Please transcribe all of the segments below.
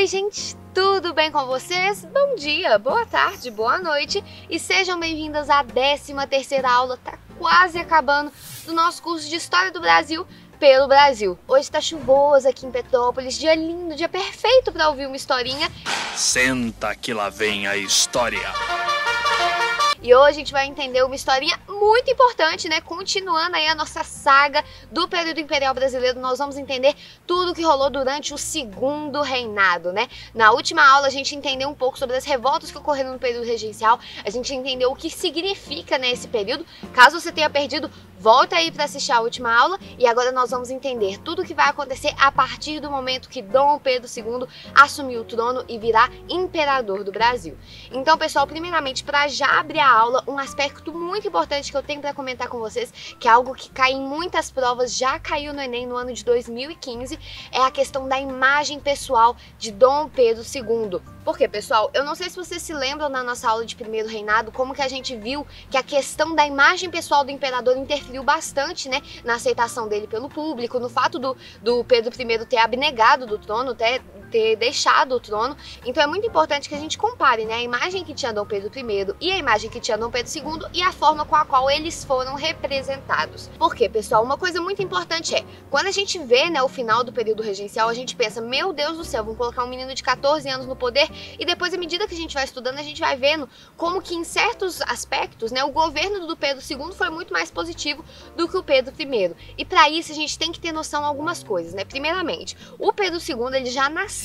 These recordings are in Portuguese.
Oi, gente, tudo bem com vocês? Bom dia, boa tarde, boa noite e sejam bem-vindas à 13 terceira aula, tá quase acabando, do nosso curso de História do Brasil pelo Brasil. Hoje tá chuvoso aqui em Petrópolis, dia lindo, dia perfeito para ouvir uma historinha. Senta que lá vem a história. E hoje a gente vai entender uma historinha muito importante, né? Continuando aí a nossa saga do período imperial brasileiro, nós vamos entender tudo que rolou durante o segundo reinado, né? Na última aula a gente entendeu um pouco sobre as revoltas que ocorreram no período regencial, a gente entendeu o que significa né, esse período. Caso você tenha perdido, volta aí para assistir a última aula e agora nós vamos entender tudo o que vai acontecer a partir do momento que Dom Pedro II assumiu o trono e virá imperador do Brasil. Então, pessoal, primeiramente, para já abrir a aula, um aspecto muito importante que eu tenho para comentar com vocês, que é algo que cai em muitas provas, já caiu no Enem no ano de 2015, é a questão da imagem pessoal de Dom Pedro II. Porque, pessoal, eu não sei se vocês se lembram na nossa aula de primeiro reinado como que a gente viu que a questão da imagem pessoal do imperador interferiu bastante, né, na aceitação dele pelo público, no fato do, do Pedro I ter abnegado do trono, ter, ter deixado o trono. Então é muito importante que a gente compare, né, a imagem que tinha Dom Pedro I e a imagem que tinha Dom Pedro II e a forma com a qual eles foram representados. Porque, pessoal, uma coisa muito importante é, quando a gente vê, né, o final do período regencial, a gente pensa, meu Deus do céu, vamos colocar um menino de 14 anos no poder e depois, à medida que a gente vai estudando, a gente vai vendo como que em certos aspectos, né, o governo do Pedro II foi muito mais positivo do que o Pedro I. E para isso a gente tem que ter noção de algumas coisas, né? Primeiramente, o Pedro II ele já nasceu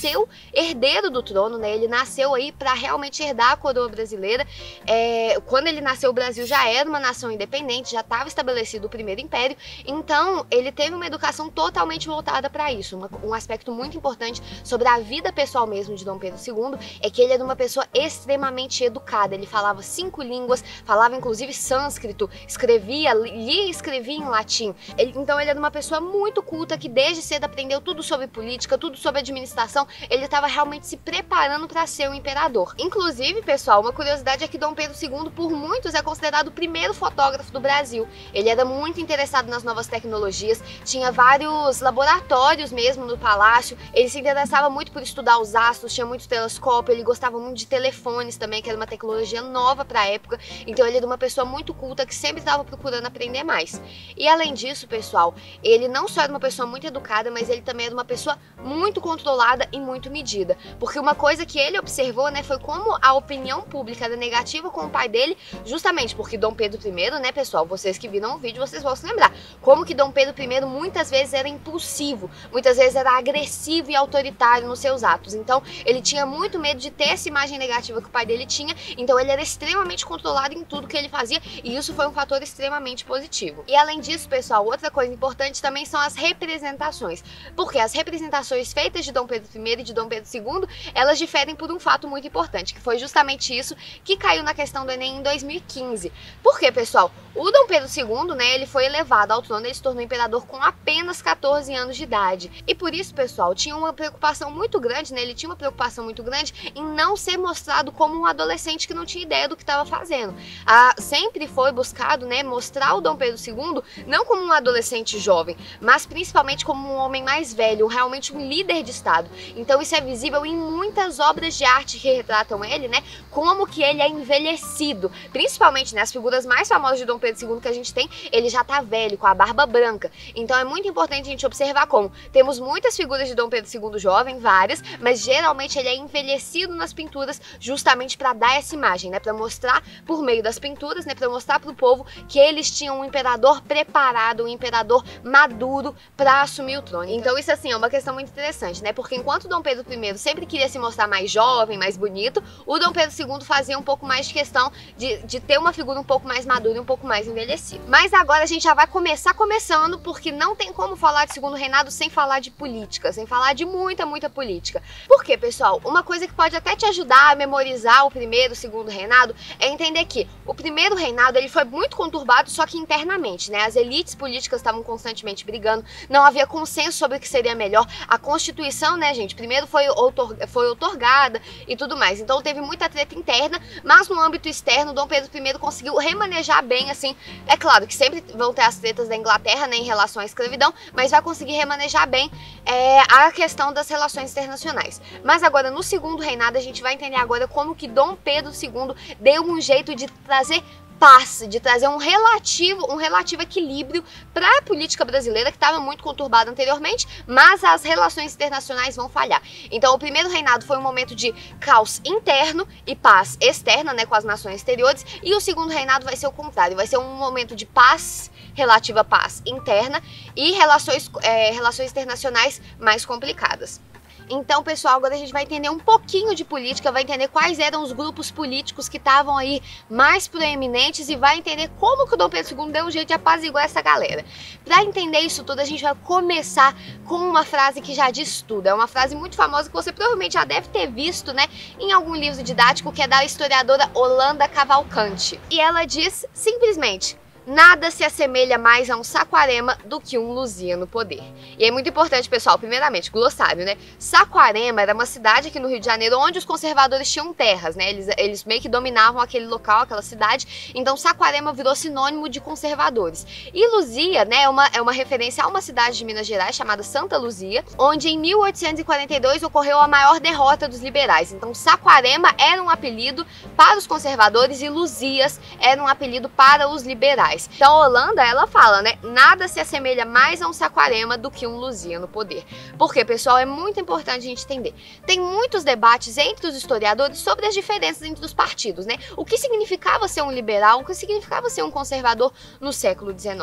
herdeiro do trono, né? Ele nasceu aí para realmente herdar a coroa brasileira. É, quando ele nasceu, o Brasil já era uma nação independente, já estava estabelecido o primeiro império. Então, ele teve uma educação totalmente voltada para isso. Uma, um aspecto muito importante sobre a vida pessoal mesmo de Dom Pedro II é que ele era uma pessoa extremamente educada. Ele falava cinco línguas, falava inclusive sânscrito, escrevia, lia e escrevia em latim. Ele, então ele era uma pessoa muito culta que desde cedo aprendeu tudo sobre política, tudo sobre administração. Ele estava realmente se preparando para ser um imperador. Inclusive, pessoal, uma curiosidade é que Dom Pedro II, por muitos, é considerado o primeiro fotógrafo do Brasil. Ele era muito interessado nas novas tecnologias, tinha vários laboratórios mesmo no palácio. Ele se interessava muito por estudar os astros, tinha muito telescópio ele gostava muito de telefones também, que era uma tecnologia nova para a época. Então ele era uma pessoa muito culta que sempre estava procurando aprender mais. E além disso, pessoal, ele não só era uma pessoa muito educada, mas ele também era uma pessoa muito controlada e muito medida. Porque uma coisa que ele observou, né, foi como a opinião pública era negativa com o pai dele, justamente porque Dom Pedro I, né, pessoal, vocês que viram o vídeo, vocês vão se lembrar, como que Dom Pedro I muitas vezes era impulsivo, muitas vezes era agressivo e autoritário nos seus atos. Então, ele tinha muito medo de ter essa imagem negativa que o pai dele tinha, então ele era extremamente controlado em tudo que ele fazia e isso foi um fator extremamente positivo. E além disso, pessoal, outra coisa importante também são as representações, porque as representações feitas de Dom Pedro I e de Dom Pedro II, elas diferem por um fato muito importante, que foi justamente isso que caiu na questão do Enem em 2015. Por quê, pessoal? O Dom Pedro II, né, ele foi elevado ao trono, ele se tornou imperador com apenas 14 anos de idade. E por isso, pessoal, tinha uma preocupação muito grande, né, ele tinha uma preocupação muito grande em não ser mostrado como um adolescente que não tinha ideia do que estava fazendo. Ah, sempre foi buscado né, mostrar o Dom Pedro II não como um adolescente jovem, mas principalmente como um homem mais velho, realmente um líder de Estado. Então isso é visível em muitas obras de arte que retratam ele, né? Como que ele é envelhecido. Principalmente nas né, figuras mais famosas de Dom Pedro II que a gente tem, ele já tá velho, com a barba branca. Então é muito importante a gente observar como temos muitas figuras de Dom Pedro II jovem, várias, mas geralmente ele é envelhecido nas pinturas justamente para dar essa imagem, né, para mostrar por meio das pinturas, né, para mostrar para o povo que eles tinham um imperador preparado, um imperador maduro para assumir o trono. Então isso assim é uma questão muito interessante, né, porque enquanto Dom Pedro I sempre queria se mostrar mais jovem, mais bonito, o Dom Pedro II fazia um pouco mais de questão de, de ter uma figura um pouco mais madura e um pouco mais envelhecida. Mas agora a gente já vai começar começando, porque não tem como falar de segundo reinado sem falar de política, sem falar de muita, muita política. Por quê, pessoal? Uma coisa coisa que pode até te ajudar a memorizar o primeiro, o segundo reinado é entender que o primeiro reinado ele foi muito conturbado, só que internamente, né? As elites políticas estavam constantemente brigando, não havia consenso sobre o que seria melhor. A Constituição, né, gente, primeiro foi, outor foi otorgada e tudo mais. Então teve muita treta interna, mas no âmbito externo, Dom Pedro I conseguiu remanejar bem, assim. É claro que sempre vão ter as tretas da Inglaterra, né, em relação à escravidão, mas vai conseguir remanejar bem é, a questão das relações internacionais. Mas agora, no segundo reinado, a gente vai entender agora como que Dom Pedro II deu um jeito de trazer paz, de trazer um relativo, um relativo equilíbrio para a política brasileira que estava muito conturbada anteriormente, mas as relações internacionais vão falhar. Então, o primeiro reinado foi um momento de caos interno e paz externa, né, com as nações exteriores, e o segundo reinado vai ser o contrário, vai ser um momento de paz relativa paz interna e relações, é, relações internacionais mais complicadas. Então, pessoal, agora a gente vai entender um pouquinho de política, vai entender quais eram os grupos políticos que estavam aí mais proeminentes e vai entender como que o Dom Pedro II deu um jeito de apaziguar essa galera. Para entender isso tudo, a gente vai começar com uma frase que já diz tudo. É uma frase muito famosa que você provavelmente já deve ter visto, né, em algum livro didático que é da historiadora Holanda Cavalcante. E ela diz simplesmente: Nada se assemelha mais a um Saquarema do que um Luzia no poder. E é muito importante, pessoal, primeiramente, glossário, né? Saquarema era uma cidade aqui no Rio de Janeiro onde os conservadores tinham terras, né? Eles, eles meio que dominavam aquele local, aquela cidade. Então, Saquarema virou sinônimo de conservadores. E Luzia, né, é uma, é uma referência a uma cidade de Minas Gerais chamada Santa Luzia, onde em 1842 ocorreu a maior derrota dos liberais. Então, Saquarema era um apelido para os conservadores e Luzias era um apelido para os liberais. Então a Holanda, ela fala, né? Nada se assemelha mais a um Saquarema do que um Luzia no poder. Porque, pessoal, é muito importante a gente entender. Tem muitos debates entre os historiadores sobre as diferenças entre os partidos, né? O que significava ser um liberal, o que significava ser um conservador no século XIX.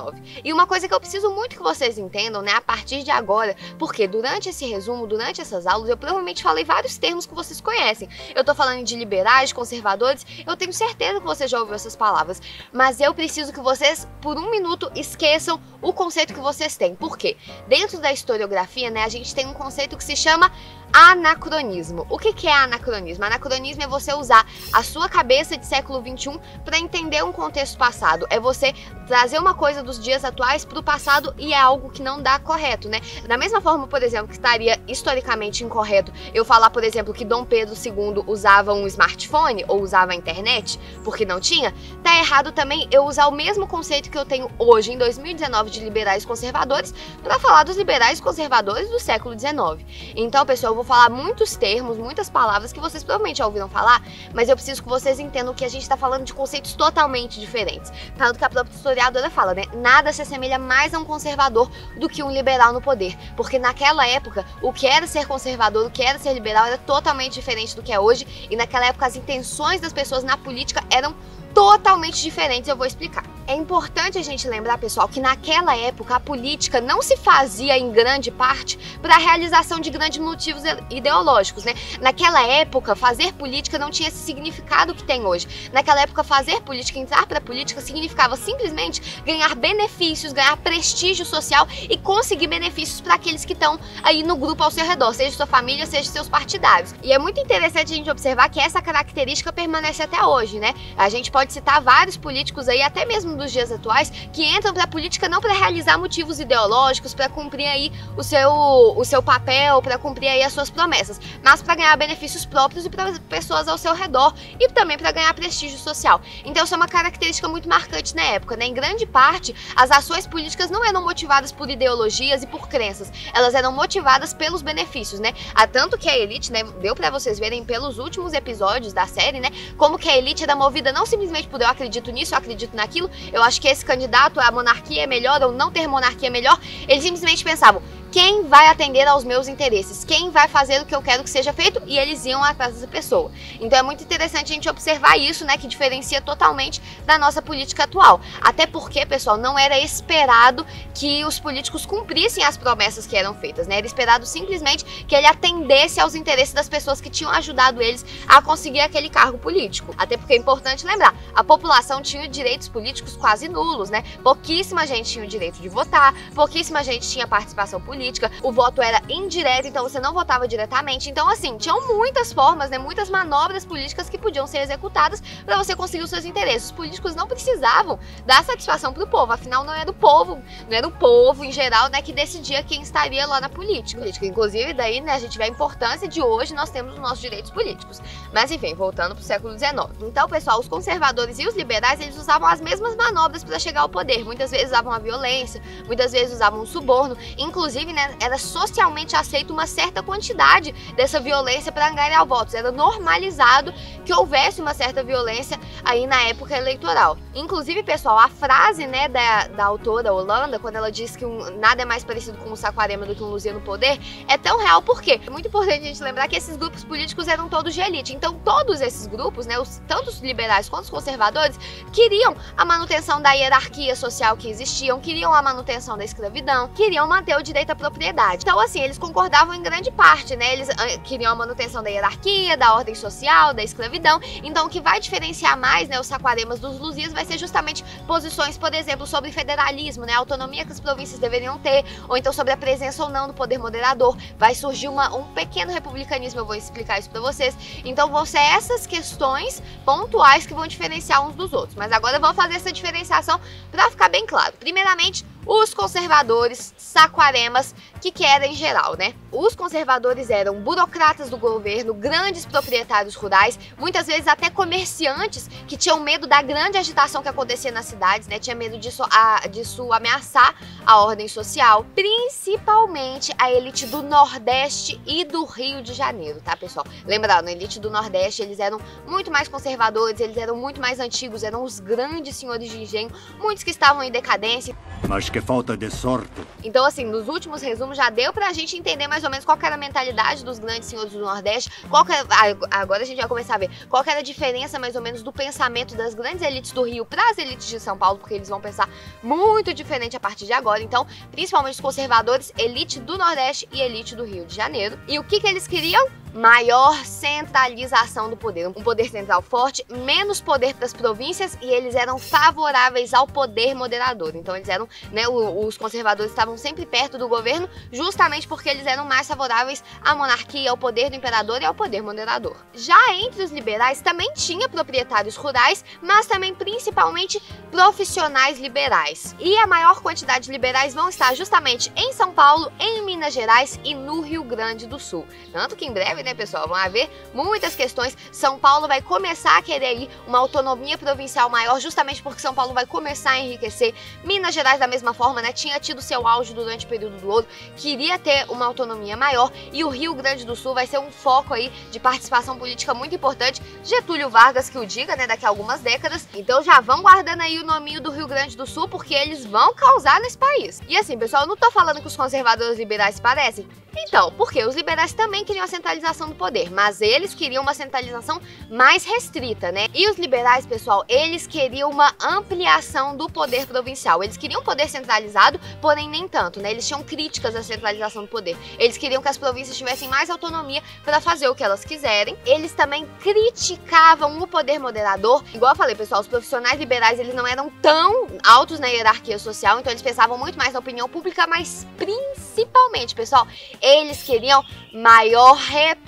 E uma coisa que eu preciso muito que vocês entendam, né, a partir de agora, porque durante esse resumo, durante essas aulas, eu provavelmente falei vários termos que vocês conhecem. Eu tô falando de liberais, conservadores, eu tenho certeza que você já ouviu essas palavras, mas eu preciso que vocês vocês, por um minuto, esqueçam o conceito que vocês têm. Por quê? Dentro da historiografia, né, a gente tem um conceito que se chama anacronismo. O que, é anacronismo? Anacronismo é você usar a sua cabeça de século XXI para entender um contexto passado. É você trazer uma coisa dos dias atuais para o passado e é algo que não dá correto, né? Da mesma forma, por exemplo, que estaria historicamente incorreto eu falar, por exemplo, que Dom Pedro II usava um smartphone ou usava a internet porque não tinha, tá errado também eu usar o mesmo conceito que eu tenho hoje em 2019 de liberais conservadores para falar dos liberais conservadores do século XIX. Então, pessoal, eu vou falar muitos termos, muitas palavras que vocês provavelmente já ouviram falar, mas eu preciso que vocês entendam que a gente está falando de conceitos totalmente diferentes. Tanto que a própria historiadora fala, né? Nada se assemelha mais a um conservador do que um liberal no poder. Porque naquela época, o que era ser conservador, o que era ser liberal era totalmente diferente do que é hoje. E naquela época, as intenções das pessoas na política eram totalmente diferentes. Eu vou explicar. É importante a gente lembrar, pessoal, que naquela época a política não se fazia em grande parte para a realização de grandes motivos ideológicos, né? Naquela época, fazer política não tinha esse significado que tem hoje. Naquela época, fazer política, entrar para a política significava simplesmente ganhar benefícios, ganhar prestígio social e conseguir benefícios para aqueles que estão aí no grupo ao seu redor, seja sua família, seja seus partidários. E é muito interessante a gente observar que essa característica permanece até hoje, né? A gente pode citar vários políticos aí, até mesmo dos dias atuais, que entram para a política não para realizar motivos ideológicos, para cumprir aí o seu, o seu papel, para cumprir aí as suas promessas, mas para ganhar benefícios próprios e para pessoas ao seu redor e também para ganhar prestígio social. Então isso é uma característica muito marcante na época, né? Em grande parte, as ações políticas não eram motivadas por ideologias e por crenças, elas eram motivadas pelos benefícios, né? Há tanto que a elite, né, deu para vocês verem pelos últimos episódios da série, né, como que a elite era movida não simplesmente por eu acredito nisso, eu acredito naquilo, eu acho que esse candidato, a monarquia é melhor ou não ter monarquia é melhor, eles simplesmente pensavam, quem vai atender aos meus interesses, quem vai fazer o que eu quero que seja feito e eles iam atrás dessa pessoa. Então é muito interessante a gente observar isso, né, que diferencia totalmente da nossa política atual. Até porque, pessoal, não era esperado que os políticos cumprissem as promessas que eram feitas, né? Era esperado simplesmente que ele atendesse aos interesses das pessoas que tinham ajudado eles a conseguir aquele cargo político. Até porque é importante lembrar, a população tinha direitos políticos quase nulos, né? Pouquíssima gente tinha o direito de votar, pouquíssima gente tinha participação política política. O voto era indireto, então você não votava diretamente. Então, assim, tinham muitas formas, né, muitas manobras políticas que podiam ser executadas para você conseguir os seus interesses. Os políticos não precisavam dar satisfação pro povo, afinal não era o povo, não era o povo em geral, né, que decidia quem estaria lá na política. Inclusive, daí, né, a gente vê a importância de hoje nós temos os nossos direitos políticos. Mas enfim, voltando pro século XIX. Então, pessoal, os conservadores e os liberais, eles usavam as mesmas manobras para chegar ao poder. Muitas vezes usavam a violência, muitas vezes usavam o suborno. Inclusive, né, era socialmente aceito uma certa quantidade dessa violência para angariar votos. Era normalizado que houvesse uma certa violência aí na época eleitoral. Inclusive, pessoal, a frase, né, da, da autora Holanda, quando ela diz que um, nada é mais parecido com um Saquarema do que um Luzia no poder, é tão real porque é muito importante a gente lembrar que esses grupos políticos eram todos de elite. Então, todos esses grupos, né, os, tanto os liberais quanto os conservadores, queriam a manutenção da hierarquia social que existiam, queriam a manutenção da escravidão, queriam manter o direito à propriedade. Então, assim, eles concordavam em grande parte, né? Eles uh, queriam a manutenção da hierarquia, da ordem social, da escravidão. Então, o que vai diferenciar mais, né, os saquaremas dos luzias vai ser justamente posições, por exemplo, sobre federalismo, né, a autonomia que as províncias deveriam ter, ou então sobre a presença ou não do poder moderador. Vai surgir uma, um pequeno republicanismo, eu vou explicar isso para vocês. Então, vão ser essas questões pontuais que vão diferenciar uns dos outros. Mas agora vamos fazer essa diferenciação para ficar bem claro. Primeiramente, os conservadores, saquaremas, que que era em geral, né? Os conservadores eram burocratas do governo, grandes proprietários rurais, muitas vezes até comerciantes que tinham medo da grande agitação que acontecia nas cidades, né? Tinha medo disso, a, disso ameaçar a ordem social, principalmente a elite do Nordeste e do Rio de Janeiro, tá, pessoal? Lembrando, a elite do Nordeste, eles eram muito mais conservadores, eles eram muito mais antigos, eram os grandes senhores de engenho, muitos que estavam em decadência. Mas que falta de sorte. Então, assim, nos últimos resumos já deu pra gente entender mais ou menos qual era a mentalidade dos grandes senhores do Nordeste, qual era, agora a gente vai começar a ver qual era a diferença mais ou menos do pensamento das grandes elites do Rio para as elites de São Paulo, porque eles vão pensar muito diferente a partir de agora. Então, principalmente os conservadores, elite do Nordeste e elite do Rio de Janeiro. E o que, que eles queriam? Maior centralização do poder, um poder central forte, menos poder para as províncias e eles eram favoráveis ao poder moderador. Então eles eram, né, os conservadores estavam sempre perto do governo, justamente porque eles eram mais favoráveis à monarquia, ao poder do imperador e ao poder moderador. Já entre os liberais também tinha proprietários rurais, mas também principalmente profissionais liberais. E a maior quantidade de liberais vão estar justamente em São Paulo, em Minas Gerais e no Rio Grande do Sul. Tanto que em breve né, pessoal? Vão haver muitas questões. São Paulo vai começar a querer aí uma autonomia provincial maior, justamente porque São Paulo vai começar a enriquecer. Minas Gerais, da mesma forma, né? Tinha tido seu auge durante o período do ouro, queria ter uma autonomia maior. E o Rio Grande do Sul vai ser um foco aí de participação política muito importante. Getúlio Vargas, que o diga, né? Daqui a algumas décadas. Então já vão guardando aí o nominho do Rio Grande do Sul, porque eles vão causar nesse país. E assim, pessoal, eu não tô falando que os conservadores liberais parecem. Então, porque os liberais também queriam a centralização do poder, mas eles queriam uma centralização mais restrita, né? E os liberais, pessoal, eles queriam uma ampliação do poder provincial. Eles queriam poder centralizado, porém nem tanto, né? Eles tinham críticas à centralização do poder. Eles queriam que as províncias tivessem mais autonomia para fazer o que elas quiserem. Eles também criticavam o poder moderador. Igual eu falei, pessoal, os profissionais liberais, eles não eram tão altos na hierarquia social, então eles pensavam muito mais na opinião pública, mas principalmente, pessoal, eles queriam maior representação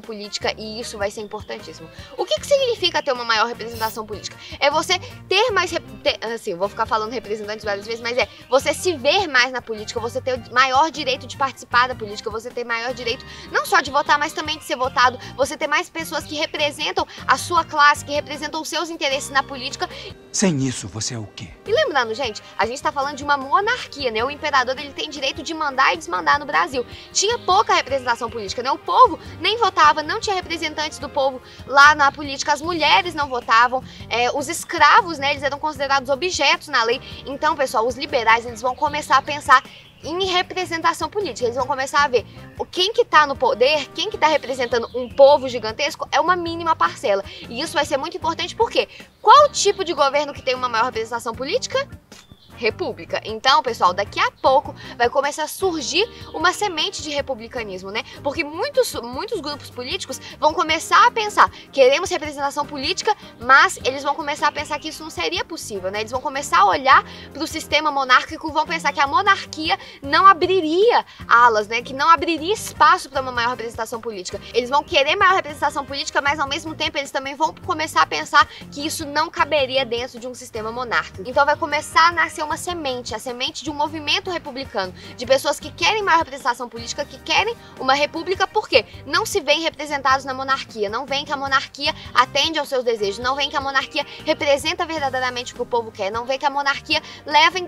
política e isso vai ser importantíssimo. O que, que significa ter uma maior representação política? É você ter mais. Ter, assim, vou ficar falando representantes várias vezes, mas é você se ver mais na política, você ter maior direito de participar da política, você ter maior direito não só de votar, mas também de ser votado, você ter mais pessoas que representam a sua classe, que representam os seus interesses na política. Sem isso, você é o quê? E lembrando, gente, a gente tá falando de uma monarquia, né? O imperador ele tem direito de mandar e desmandar no Brasil tinha pouca representação política, né? O povo nem votava, não tinha representantes do povo lá na política, as mulheres não votavam, é, os escravos, né? Eles eram considerados objetos na lei. Então, pessoal, os liberais eles vão começar a pensar em representação política. Eles vão começar a ver quem que tá no poder, quem que tá representando um povo gigantesco é uma mínima parcela. E isso vai ser muito importante porque qual tipo de governo que tem uma maior representação política? República. Então, pessoal, daqui a pouco vai começar a surgir uma semente de republicanismo, né? Porque muitos, muitos grupos políticos vão começar a pensar, queremos representação política, mas eles vão começar a pensar que isso não seria possível, né? Eles vão começar a olhar para o sistema monárquico, vão pensar que a monarquia não abriria alas, né? Que não abriria espaço para uma maior representação política. Eles vão querer maior representação política, mas ao mesmo tempo eles também vão começar a pensar que isso não caberia dentro de um sistema monárquico. Então vai começar a nascer uma semente, a semente de um movimento republicano, de pessoas que querem maior representação política, que querem uma república, porque não se veem representados na monarquia, não veem que a monarquia atende aos seus desejos, não veem que a monarquia representa verdadeiramente o que o povo quer, não vê que a monarquia leva em...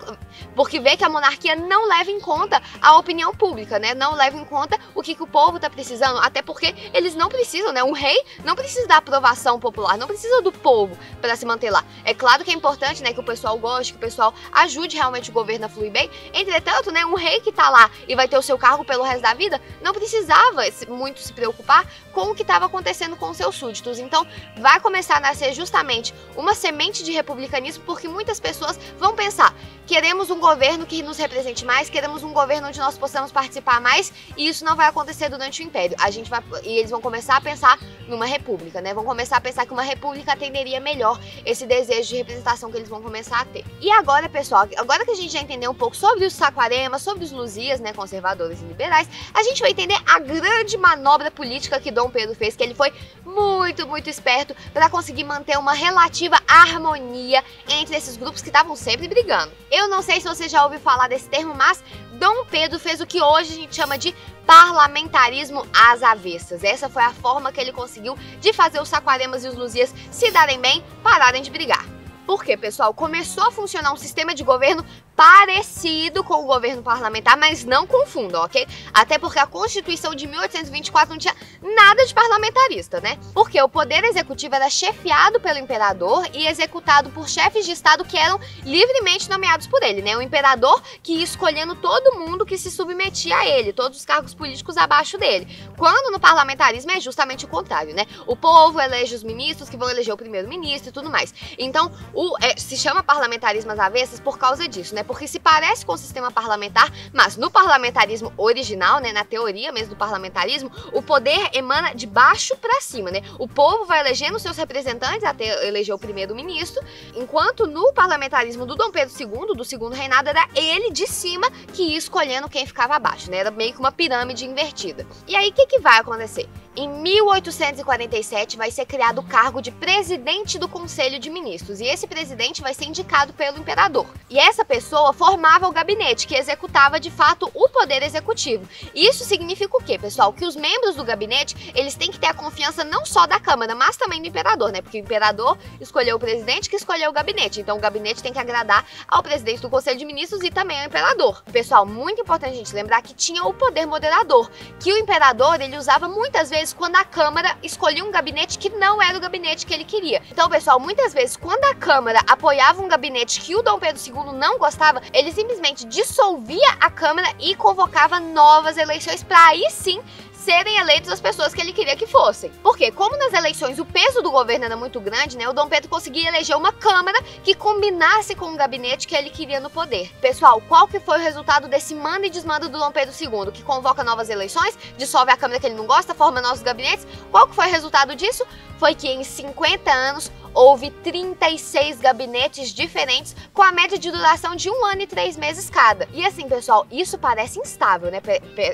porque vê que a monarquia não leva em conta a opinião pública, né? Não leva em conta o que, que o povo está precisando, até porque eles não precisam, né? Um rei não precisa da aprovação popular, não precisa do povo para se manter lá. É claro que é importante, né, que o pessoal goste, que o pessoal ajude realmente o governo a fluir bem. Entretanto, né, um rei que tá lá e vai ter o seu cargo pelo resto da vida, não precisava muito se preocupar com o que estava acontecendo com seus súditos. Então, vai começar a nascer justamente uma semente de republicanismo, porque muitas pessoas vão pensar: queremos um governo que nos represente mais, queremos um governo onde nós possamos participar mais, e isso não vai acontecer durante o Império. A gente vai e eles vão começar a pensar numa república, né? Vão começar a pensar que uma república atenderia melhor esse desejo de representação que eles vão começar a ter. E agora, pessoal, agora que a gente já entendeu um pouco sobre os Saquaremas, sobre os Luzias, né, conservadores e liberais, a gente vai entender a grande manobra política que Dom Pedro fez, que ele foi muito, muito esperto para conseguir manter uma relativa harmonia entre esses grupos que estavam sempre brigando. Eu não sei se você já ouviu falar desse termo, mas Dom Pedro fez o que hoje a gente chama de parlamentarismo às avessas. Essa foi a forma que ele conseguiu de fazer os Saquaremas e os Luzias se darem bem, pararem de brigar. Porque, pessoal, começou a funcionar um sistema de governo parecido com o governo parlamentar, mas não confundam, ok? Até porque a Constituição de 1824 não tinha nada de parlamentarista, né? Porque o poder executivo era chefiado pelo imperador e executado por chefes de estado que eram livremente nomeados por ele, né? O imperador que ia escolhendo todo mundo que se submetia a ele, todos os cargos políticos abaixo dele. Quando no parlamentarismo é justamente o contrário, né? O povo elege os ministros que vão eleger o primeiro-ministro e tudo mais. Então, o, é, se chama parlamentarismo às avessas por causa disso, né? Porque se parece com o sistema parlamentar, mas no parlamentarismo original, né, na teoria mesmo do parlamentarismo, o poder emana de baixo para cima, né? O povo vai elegendo seus representantes até eleger o primeiro-ministro, enquanto no parlamentarismo do Dom Pedro II, do segundo reinado, era ele de cima que ia escolhendo quem ficava abaixo, né? Era meio que uma pirâmide invertida. E aí o que, que vai acontecer? Em 1847 vai ser criado o cargo de presidente do Conselho de Ministros e esse presidente vai ser indicado pelo imperador. E essa pessoa formava o gabinete que executava de fato o poder executivo. Isso significa o quê, pessoal? Que os membros do gabinete, eles têm que ter a confiança não só da Câmara, mas também do imperador, né? Porque o imperador escolheu o presidente que escolheu o gabinete. Então o gabinete tem que agradar ao presidente do Conselho de Ministros e também ao imperador. Pessoal, muito importante a gente lembrar que tinha o poder moderador, que o imperador, ele usava muitas vezes vezes quando a Câmara escolhia um gabinete que não era o gabinete que ele queria. Então, pessoal, muitas vezes quando a Câmara apoiava um gabinete que o Dom Pedro II não gostava, ele simplesmente dissolvia a Câmara e convocava novas eleições para aí sim serem eleitos as pessoas que ele queria que fossem. Porque, como nas eleições o peso do governo era muito grande, né, o Dom Pedro conseguia eleger uma Câmara que combinasse com o gabinete que ele queria no poder. Pessoal, qual que foi o resultado desse manda e desmanda do Dom Pedro II, que convoca novas eleições, dissolve a Câmara que ele não gosta, forma novos gabinetes? Qual que foi o resultado disso? Foi que em 50 anos houve 36 gabinetes diferentes com a média de duração de um ano e três meses cada. E assim, pessoal, isso parece instável, né?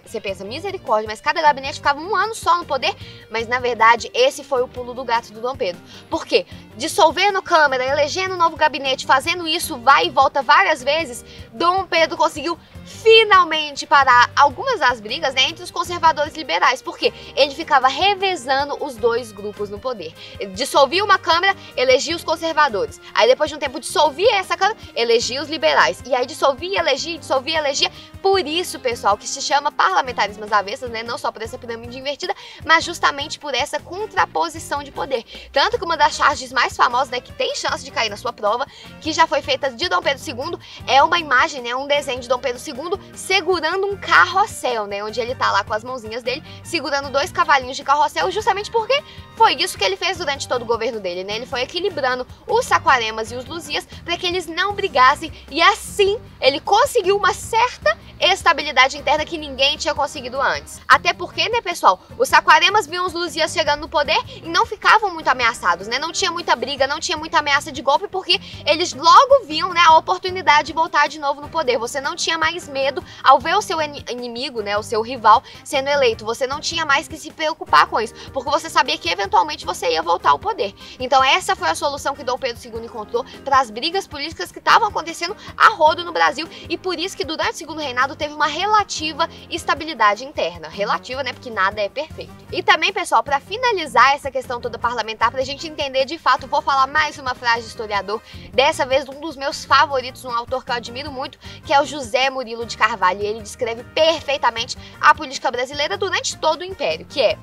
Você pensa, misericórdia, mas cada gabinete ficava um ano só no poder, mas na verdade esse foi o pulo do gato do Dom Pedro. Por quê? Dissolvendo Câmara, elegendo um novo gabinete, fazendo isso vai e volta várias vezes, Dom Pedro conseguiu finalmente parar algumas das brigas né, entre os conservadores liberais, porque ele ficava revezando os dois grupos no poder. Ele dissolvia uma Câmara, elegia os conservadores. Aí depois de um tempo dissolvia essa Câmara, elegia os liberais. E aí dissolvia, elegia, dissolvia, elegia. Por isso, pessoal, que se chama parlamentarismo às avessas, né? Não só por essa pirâmide invertida, mas justamente por essa contraposição de poder. Tanto que uma das charges mais famosas, né, que tem chance de cair na sua prova, que já foi feita de Dom Pedro II, é uma imagem, né, um desenho de Dom Pedro II II segurando um carrossel, né? Onde ele tá lá com as mãozinhas dele, segurando dois cavalinhos de carrossel, justamente porque foi isso que ele fez durante todo o governo dele, né? Ele foi equilibrando os Saquaremas e os Luzias para que eles não brigassem e assim ele conseguiu uma certa estabilidade interna que ninguém tinha conseguido antes. Até porque, né, pessoal, os Saquaremas viam os Luzias chegando no poder e não ficavam muito ameaçados, né? Não tinha muita briga, não tinha muita ameaça de golpe, porque eles logo viam, né, a oportunidade de voltar de novo no poder. Você não tinha mais medo ao ver o seu inimigo, né, o seu rival sendo eleito. Você não tinha mais que se preocupar com isso, porque você sabia que eventualmente você ia voltar ao poder. Então essa foi a solução que Dom Pedro II encontrou para as brigas políticas que estavam acontecendo a rodo no Brasil e por isso que durante o segundo reinado teve uma relativa estabilidade interna. Relativa, né, porque nada é perfeito. E também, pessoal, para finalizar essa questão toda parlamentar, para a gente entender de fato, vou falar mais uma frase de historiador, dessa vez um dos meus favoritos, um autor que eu admiro muito, que é o José Murilo de Carvalho. E ele descreve perfeitamente a política brasileira durante todo o Império, que é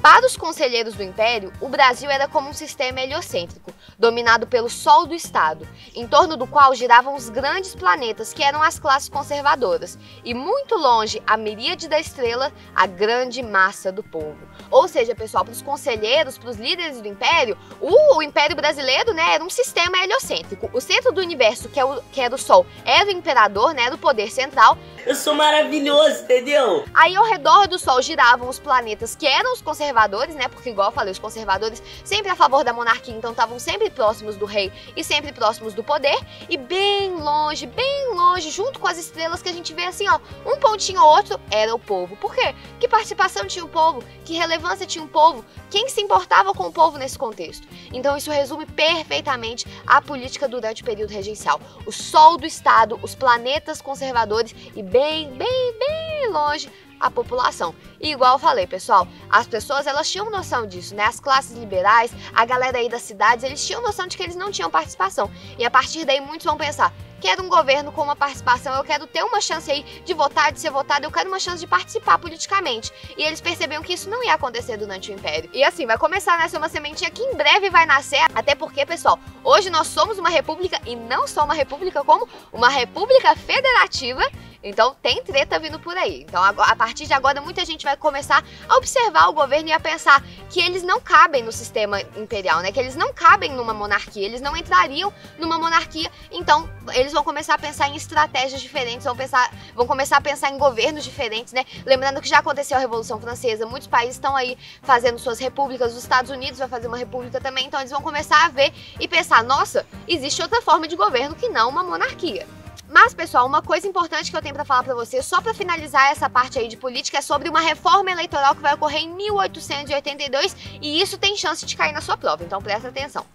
para os conselheiros do Império, o Brasil era como um sistema heliocêntrico, dominado pelo Sol do Estado, em torno do qual giravam os grandes planetas, que eram as classes conservadoras, e muito longe, a miríade da estrela, a grande massa do povo. Ou seja, pessoal, para os conselheiros, para os líderes do Império, o, o, Império Brasileiro né, era um sistema heliocêntrico. O centro do universo, que, é o, que era o Sol, era o imperador, né, era o poder central. Eu sou maravilhoso, entendeu? Aí ao redor do Sol giravam os planetas que eram os conservadores conservadores, né? Porque, igual eu falei, os conservadores sempre a favor da monarquia, então estavam sempre próximos do rei e sempre próximos do poder. E bem longe, bem longe, junto com as estrelas que a gente vê assim, ó, um pontinho ou outro, era o povo. Por quê? Que participação tinha o povo? Que relevância tinha o povo? Quem se importava com o povo nesse contexto? Então, isso resume perfeitamente a política durante o período regencial. O sol do Estado, os planetas conservadores e bem, bem, bem longe a população. E igual eu falei, pessoal, as pessoas elas tinham noção disso, né? As classes liberais, a galera aí das cidades, eles tinham noção de que eles não tinham participação. E a partir daí muitos vão pensar: quero um governo com uma participação, eu quero ter uma chance aí de votar, de ser votado, eu quero uma chance de participar politicamente. E eles perceberam que isso não ia acontecer durante o Império. E assim, vai começar a nascer uma sementinha que em breve vai nascer, até porque, pessoal, hoje nós somos uma república e não só uma república como uma república federativa então tem treta vindo por aí. Então a partir de agora muita gente vai começar a observar o governo e a pensar que eles não cabem no sistema imperial, né? Que eles não cabem numa monarquia, eles não entrariam numa monarquia. Então eles vão começar a pensar em estratégias diferentes, vão pensar, vão começar a pensar em governos diferentes, né? Lembrando que já aconteceu a Revolução Francesa, muitos países estão aí fazendo suas repúblicas, os Estados Unidos vai fazer uma república também, então eles vão começar a ver e pensar, nossa, existe outra forma de governo que não uma monarquia. Mas, pessoal, uma coisa importante que eu tenho para falar para vocês, só para finalizar essa parte aí de política, é sobre uma reforma eleitoral que vai ocorrer em 1882 e isso tem chance de cair na sua prova, então presta atenção.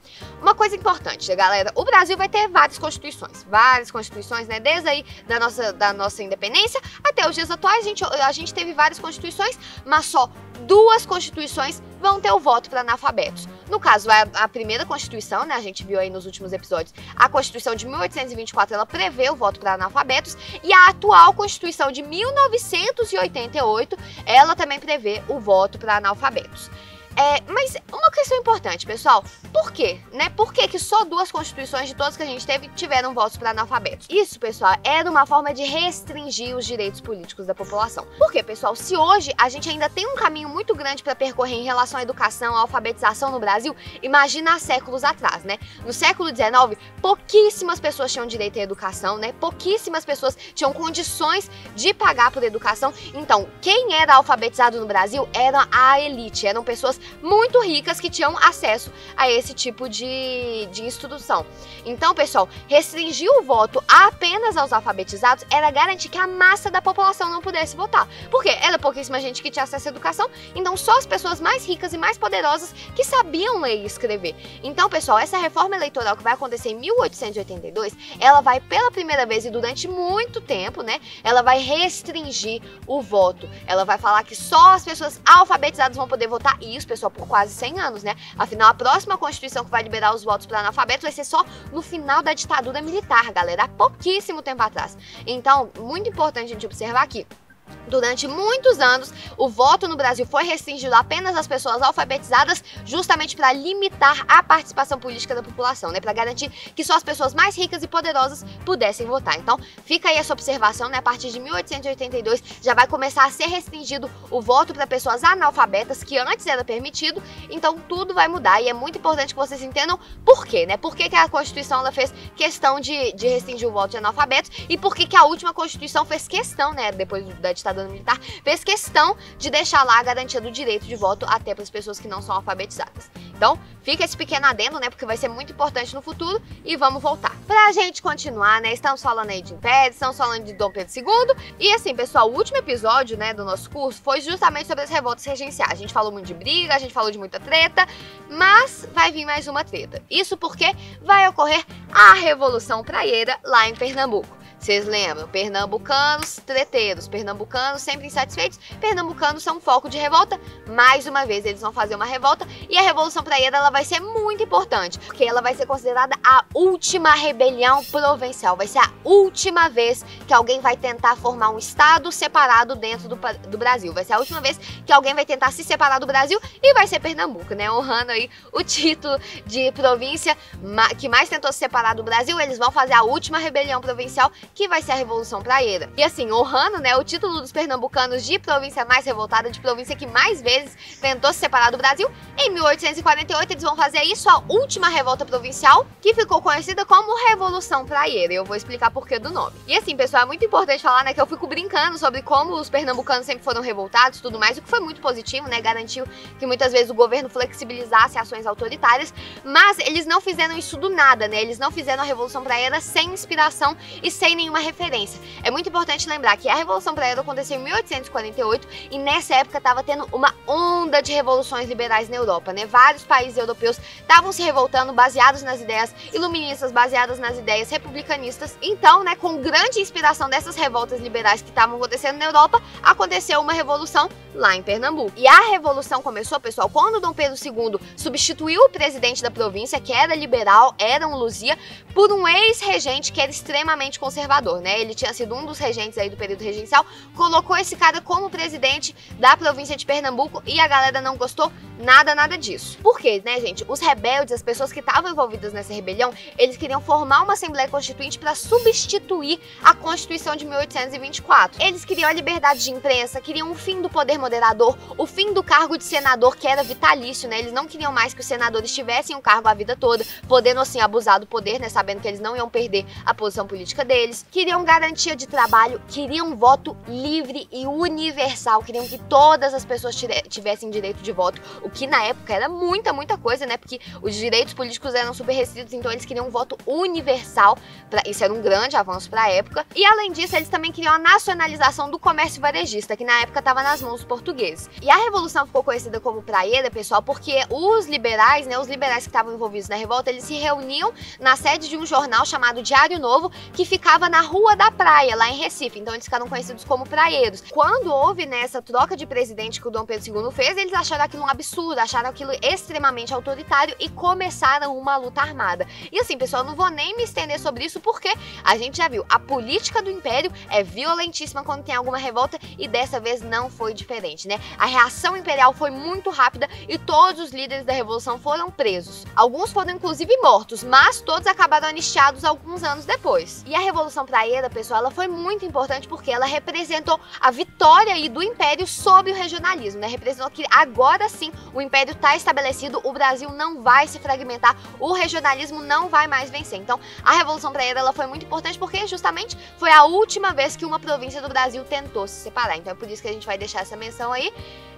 Uma coisa importante, galera, o Brasil vai ter várias constituições, várias constituições, né? Desde aí da nossa, da nossa independência até os dias atuais, a gente, a gente teve várias constituições, mas só duas constituições vão ter o voto para analfabetos. No caso, a, a, primeira Constituição, né, a gente viu aí nos últimos episódios, a Constituição de 1824, ela prevê o voto para analfabetos, e a atual Constituição de 1988, ela também prevê o voto para analfabetos. É, mas uma questão importante, pessoal. Por quê? Né? Por que, que só duas constituições de todas que a gente teve tiveram votos para analfabetos? Isso, pessoal, era uma forma de restringir os direitos políticos da população. Por quê, pessoal? Se hoje a gente ainda tem um caminho muito grande para percorrer em relação à educação, à alfabetização no Brasil, imagina há séculos atrás, né? No século XIX, pouquíssimas pessoas tinham direito à educação, né? Pouquíssimas pessoas tinham condições de pagar por educação. Então, quem era alfabetizado no Brasil era a elite, eram pessoas muito ricas que tinham acesso a esse tipo de, de instrução. Então, pessoal, restringir o voto apenas aos alfabetizados era garantir que a massa da população não pudesse votar. Porque era pouquíssima gente que tinha acesso à educação, então só as pessoas mais ricas e mais poderosas que sabiam ler e escrever. Então, pessoal, essa reforma eleitoral que vai acontecer em 1882, ela vai pela primeira vez e durante muito tempo, né? Ela vai restringir o voto. Ela vai falar que só as pessoas alfabetizadas vão poder votar e os pessoal por quase 100 anos, né? Afinal, a próxima Constituição que vai liberar os votos para analfabetos vai ser só no final da ditadura militar, galera, há pouquíssimo tempo atrás. Então, muito importante a gente observar aqui Durante muitos anos, o voto no Brasil foi restringido apenas às pessoas alfabetizadas, justamente para limitar a participação política da população, né? Para garantir que só as pessoas mais ricas e poderosas pudessem votar. Então, fica aí essa observação, né? A partir de 1882 já vai começar a ser restringido o voto para pessoas analfabetas, que antes era permitido. Então, tudo vai mudar e é muito importante que vocês entendam por quê, né? Por que, que a Constituição ela fez questão de, de restringir o voto de analfabetos e por que, que a última Constituição fez questão, né? Depois da ditadura ditadura militar, fez questão de deixar lá a garantia do direito de voto até para as pessoas que não são alfabetizadas. Então, fica esse pequeno adendo, né? Porque vai ser muito importante no futuro e vamos voltar. Pra gente continuar, né? Estamos falando aí de Império, estamos falando de Dom Pedro II. E assim, pessoal, o último episódio, né, do nosso curso foi justamente sobre as revoltas regenciais. A gente falou muito de briga, a gente falou de muita treta, mas vai vir mais uma treta. Isso porque vai ocorrer a Revolução Praieira lá em Pernambuco. Vocês lembram? Pernambucanos, treteiros, pernambucanos sempre insatisfeitos, pernambucanos são foco de revolta. Mais uma vez, eles vão fazer uma revolta e a Revolução Praieira ela vai ser muito importante, porque ela vai ser considerada a última rebelião provincial. Vai ser a última vez que alguém vai tentar formar um estado separado dentro do, do Brasil. Vai ser a última vez que alguém vai tentar se separar do Brasil e vai ser Pernambuco, né? Honrando aí o título de província que mais tentou se separar do Brasil. Eles vão fazer a última rebelião provincial que vai ser a Revolução Praieira. E assim, honrando né, o título dos pernambucanos de província mais revoltada, de província que mais vezes tentou se separar do Brasil, em 1848 eles vão fazer isso, a última revolta provincial, que ficou conhecida como Revolução Praieira. Eu vou explicar por que do nome. E assim, pessoal, é muito importante falar né, que eu fico brincando sobre como os pernambucanos sempre foram revoltados tudo mais, o que foi muito positivo, né? Garantiu que muitas vezes o governo flexibilizasse ações autoritárias, mas eles não fizeram isso do nada, né? Eles não fizeram a Revolução Praieira sem inspiração e sem nenhuma referência. É muito importante lembrar que a Revolução Praieira aconteceu em 1848 e nessa época estava tendo uma onda de revoluções liberais na Europa, né? Vários países europeus estavam se revoltando baseados nas ideias iluministas, baseadas nas ideias republicanistas. Então, né, com grande inspiração dessas revoltas liberais que estavam acontecendo na Europa, aconteceu uma revolução lá em Pernambuco. E a revolução começou, pessoal, quando Dom Pedro II substituiu o presidente da província, que era liberal, era um Luzia, por um ex-regente que era extremamente conservador, né? Ele tinha sido um dos regentes aí do período regencial, colocou esse cara como presidente da província de Pernambuco e a galera não gostou nada, nada disso. Por quê, né, gente? Os rebeldes, as pessoas que estavam envolvidas nessa rebelião, eles queriam formar uma Assembleia Constituinte para substituir a Constituição de 1824. Eles queriam a liberdade de imprensa, queriam o fim do poder moderador, o fim do cargo de senador, que era vitalício, né? Eles não queriam mais que os senadores tivessem um cargo a vida toda, podendo assim abusar do poder, né? Sabendo que eles não iam perder a posição política deles. Queriam garantia de trabalho, queriam voto livre e universal, queriam que todas as pessoas tivessem direito de voto, o que na época era muita, muita coisa, né? Porque os direitos políticos eram super restritos, então eles queriam um voto universal. Pra, isso era um grande avanço para a época. E além disso, eles também queriam a nacionalização do comércio varejista, que na época estava nas mãos dos portugueses. E a revolução ficou conhecida como praieira, pessoal, porque os liberais, né, os liberais que estavam envolvidos na revolta, eles se reuniam na sede de um jornal chamado Diário Novo, que ficava na Rua da Praia, lá em Recife. Então eles ficaram conhecidos como praieiros. Quando houve nessa né, troca de presidente que o Dom Pedro II fez, eles acharam aquilo um absurdo, acharam aquilo extremamente autoritário e começaram uma luta armada. E assim, pessoal, não vou nem me estender sobre isso porque a gente já viu, a política do império é violentíssima quando tem alguma revolta e dessa vez não foi diferente, né? A reação imperial foi muito rápida e todos os líderes da revolução foram presos. Alguns foram inclusive mortos, mas todos acabaram anistiados alguns anos depois. E a Revolução Praieira, pessoal, ela foi muito importante porque ela representou a vitória aí do império sobre o regionalismo, né? Representou que agora sim o império está estabelecido, o Brasil não vai se fragmentar, o regionalismo não vai mais vencer. Então, a Revolução Praieira ela foi muito importante porque justamente foi a última vez que uma província do Brasil tentou se separar. Então é por isso que a gente vai deixar essa menção aí.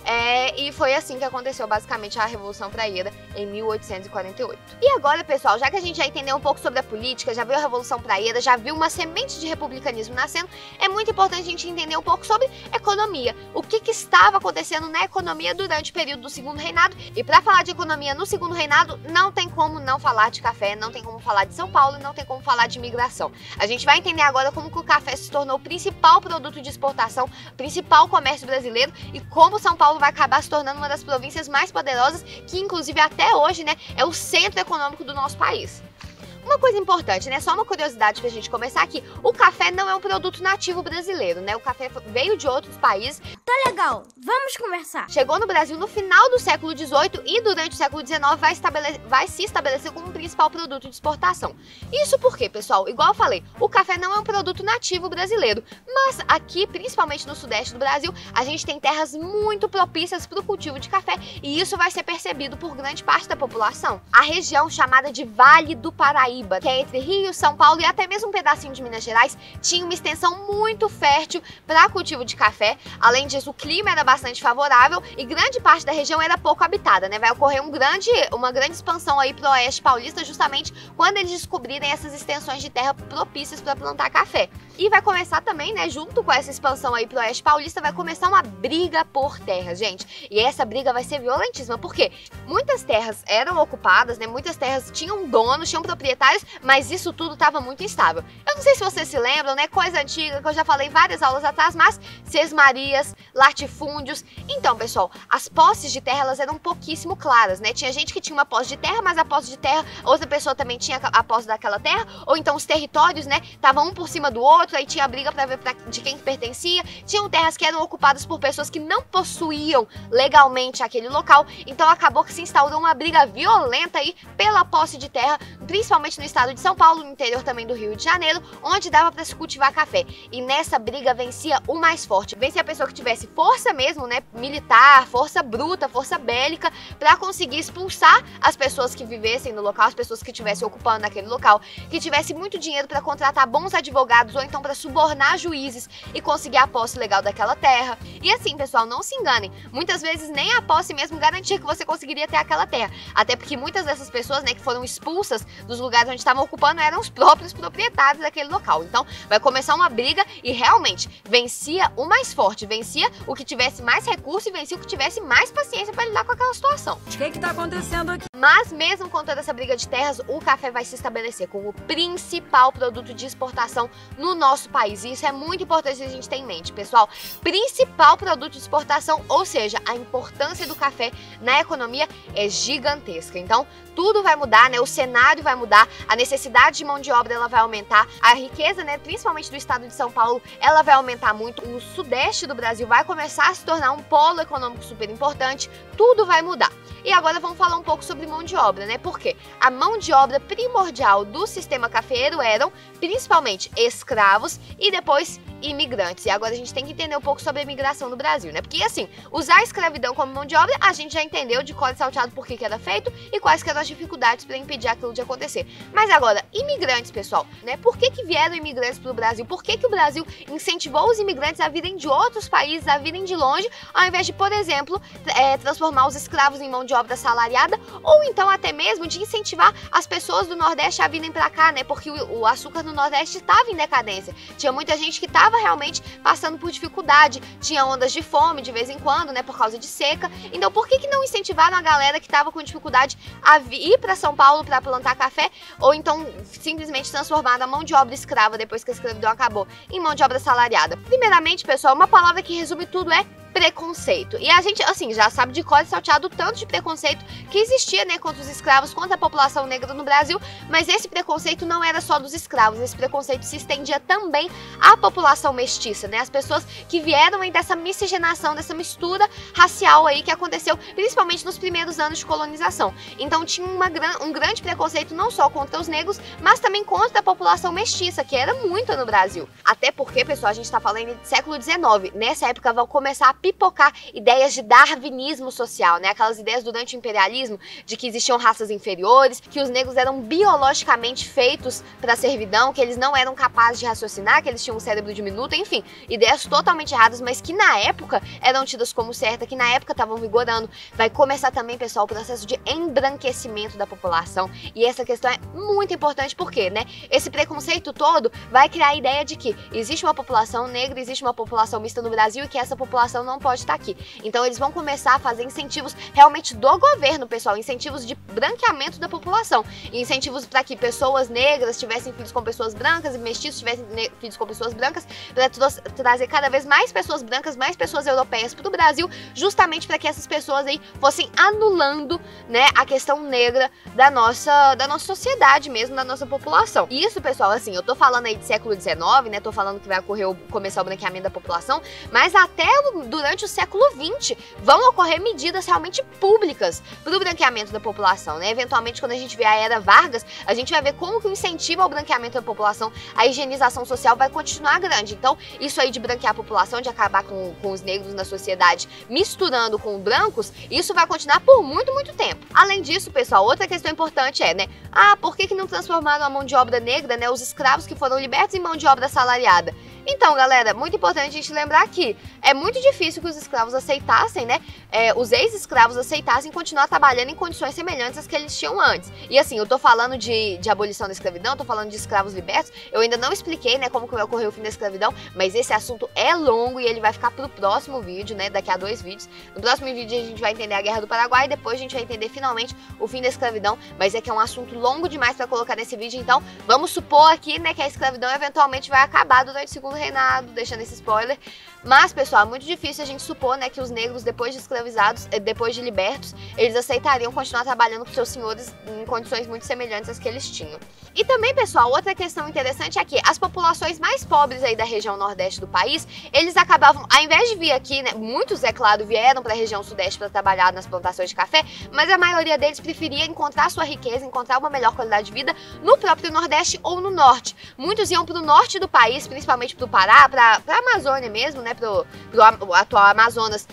É, e foi assim que aconteceu basicamente a Revolução Praieira em 1848. E agora, pessoal, já que a gente já entendeu um pouco sobre a política, já viu a Revolução Praieira, já viu uma semente de republicanismo nascendo, é muito importante a gente entender um pouco sobre economia. O que, que estava acontecendo na economia durante o período do Segundo Reinado. E para falar de economia no Segundo Reinado, não tem como não falar de café, não tem como falar de São Paulo, não tem como falar de imigração. A gente vai entender agora como que o café se tornou o principal produto de exportação, principal comércio brasileiro e como São Paulo Paulo vai acabar se tornando uma das províncias mais poderosas, que inclusive até hoje, né, é o centro econômico do nosso país. Uma coisa importante, né? Só uma curiosidade pra gente começar aqui. O café não é um produto nativo brasileiro, né? O café veio de outros países. Tá legal, vamos conversar. Chegou no Brasil no final do século XVIII e durante o século XIX vai, vai se estabelecer como o principal produto de exportação. Isso porque, pessoal, igual eu falei, o café não é um produto nativo brasileiro, mas aqui, principalmente no sudeste do Brasil, a gente tem terras muito propícias para o cultivo de café e isso vai ser percebido por grande parte da população. A região chamada de Vale do Paraíba, que é entre Rio, São Paulo e até mesmo um pedacinho de Minas Gerais, tinha uma extensão muito fértil para cultivo de café. Além disso, o clima era bastante favorável e grande parte da região era pouco habitada, né? Vai ocorrer um grande, uma grande expansão aí para o oeste paulista justamente quando eles descobrirem essas extensões de terra propícias para plantar café. E vai começar também, né, junto com essa expansão aí pro Oeste Paulista, vai começar uma briga por terras, gente. E essa briga vai ser violentíssima, porque muitas terras eram ocupadas, né, muitas terras tinham donos, tinham proprietários, mas isso tudo estava muito instável. Eu não sei se vocês se lembram, né, coisa antiga que eu já falei várias aulas atrás, mas sesmarias, latifúndios. Então, pessoal, as posses de terra, elas eram pouquíssimo claras, né? Tinha gente que tinha uma posse de terra, mas a posse de terra, outra pessoa também tinha a posse daquela terra, ou então os territórios, né, estavam um por cima do outro, outro, aí tinha briga para ver pra, de quem pertencia. Tinham terras que eram ocupadas por pessoas que não possuíam legalmente aquele local. Então acabou que se instaurou uma briga violenta aí pela posse de terra, principalmente no estado de São Paulo, no interior também do Rio de Janeiro, onde dava para se cultivar café. E nessa briga vencia o mais forte. Vencia a pessoa que tivesse força mesmo, né, militar, força bruta, força bélica, para conseguir expulsar as pessoas que vivessem no local, as pessoas que estivessem ocupando aquele local, que tivesse muito dinheiro para contratar bons advogados ou então para subornar juízes e conseguir a posse legal daquela terra. E assim, pessoal, não se enganem. Muitas vezes nem a posse mesmo garantia que você conseguiria ter aquela terra. Até porque muitas dessas pessoas, né, que foram expulsas dos lugares onde estavam ocupando eram os próprios proprietários daquele local. Então, vai começar uma briga e realmente vencia o mais forte, vencia o que tivesse mais recurso e vencia o que tivesse mais paciência para lidar com aquela situação. O que está acontecendo aqui? Mas mesmo com toda essa briga de terras, o café vai se estabelecer como o principal produto de exportação no nosso país. E isso é muito importante a gente ter em mente, pessoal. Principal produto de exportação, ou seja, a importância do café na economia é gigantesca. Então, tudo vai mudar, né? O cenário vai mudar, a necessidade de mão de obra ela vai aumentar, a riqueza, né, principalmente do estado de São Paulo, ela vai aumentar muito. O sudeste do Brasil vai começar a se tornar um polo econômico super importante. Tudo vai mudar. E agora vamos falar um pouco sobre mão de obra, né? Porque a mão de obra primordial do sistema cafeiro eram principalmente escravos e depois imigrantes. E agora a gente tem que entender um pouco sobre a imigração no Brasil, né? Porque assim, usar a escravidão como mão de obra, a gente já entendeu de código salteado por que, que era feito e quais eram as dificuldades para impedir aquilo de acontecer. Mas agora, imigrantes, pessoal, né? Por que, que vieram imigrantes para o Brasil? Por que, que o Brasil incentivou os imigrantes a virem de outros países, a virem de longe, ao invés de, por exemplo, é, transformar os escravos em mão de obra salariada, ou então até mesmo de incentivar as pessoas do Nordeste a virem para cá, né? Porque o, o açúcar no Nordeste estava em decadência. Tinha muita gente que estava realmente passando por dificuldade, tinha ondas de fome de vez em quando, né, por causa de seca. Então, por que, que não incentivaram a galera que estava com dificuldade a ir para São Paulo para plantar café, ou então simplesmente transformar a mão de obra escrava depois que a escravidão acabou em mão de obra salariada? Primeiramente, pessoal, uma palavra que resume tudo é preconceito. E a gente, assim, já sabe de cor salteado o tanto de preconceito que existia, né, contra os escravos, contra a população negra no Brasil, mas esse preconceito não era só dos escravos, esse preconceito se estendia também à população mestiça, né, as pessoas que vieram aí dessa miscigenação, dessa mistura racial aí que aconteceu principalmente nos primeiros anos de colonização. Então tinha uma, um grande preconceito não só contra os negros, mas também contra a população mestiça, que era muita no Brasil. Até porque, pessoal, a gente tá falando de século XIX, nessa época vão começar a pipocar ideias de darwinismo social, né? Aquelas ideias durante o imperialismo de que existiam raças inferiores, que os negros eram biologicamente feitos para servidão, que eles não eram capazes de raciocinar, que eles tinham um cérebro diminuto, enfim, ideias totalmente erradas, mas que na época eram tidas como certa, que na época estavam vigorando. Vai começar também, pessoal, o processo de embranquecimento da população. E essa questão é muito importante porque, né? Esse preconceito todo vai criar a ideia de que existe uma população negra, existe uma população mista no Brasil e que essa população não não pode estar aqui. Então eles vão começar a fazer incentivos realmente do governo, pessoal, incentivos de branqueamento da população, incentivos para que pessoas negras tivessem filhos com pessoas brancas e mestiços tivessem filhos com pessoas brancas, para trazer cada vez mais pessoas brancas, mais pessoas europeias para o Brasil, justamente para que essas pessoas aí fossem anulando, né, a questão negra da nossa da nossa sociedade mesmo, da nossa população. Isso, pessoal, assim, eu tô falando aí de século XIX, né? Tô falando que vai ocorrer o, começar o branqueamento da população, mas até durante o século XX vão ocorrer medidas realmente públicas para o branqueamento da população, né? Eventualmente, quando a gente vê a era Vargas, a gente vai ver como que o incentivo ao branqueamento da população, a higienização social vai continuar grande. Então, isso aí de branquear a população, de acabar com, com os negros na sociedade, misturando com brancos, isso vai continuar por muito, muito tempo. Além disso, pessoal, outra questão importante é, né? Ah, por que, que não transformaram a mão de obra negra, né? Os escravos que foram libertos em mão de obra salariada? Então, galera, muito importante a gente lembrar que é muito difícil que os escravos aceitassem, né? É, os ex-escravos aceitassem continuar trabalhando em condições semelhantes às que eles tinham antes. E assim, eu tô falando de, de abolição da escravidão, tô falando de escravos libertos. Eu ainda não expliquei, né, como que vai ocorrer o fim da escravidão, mas esse assunto é longo e ele vai ficar pro próximo vídeo, né? Daqui a dois vídeos. No próximo vídeo a gente vai entender a Guerra do Paraguai e depois a gente vai entender finalmente o fim da escravidão. Mas é que é um assunto longo demais para colocar nesse vídeo, então vamos supor aqui, né, que a escravidão eventualmente vai acabar durante o segundo reinado, deixando esse spoiler. Mas, pessoal, é muito difícil a gente supor, né, que os negros, depois de escravizados, eh, depois de libertos, eles aceitariam continuar trabalhando com seus senhores em condições muito semelhantes às que eles tinham. E também, pessoal, outra questão interessante é que as populações mais pobres aí da região nordeste do país, eles acabavam, ao invés de vir aqui, né, muitos, é claro, vieram para a região sudeste para trabalhar nas plantações de café, mas a maioria deles preferia encontrar sua riqueza, encontrar uma melhor qualidade de vida no próprio nordeste ou no norte. Muitos iam para o norte do país, principalmente para o Pará, para a Amazônia mesmo, né, pro, pro atual Amazonas,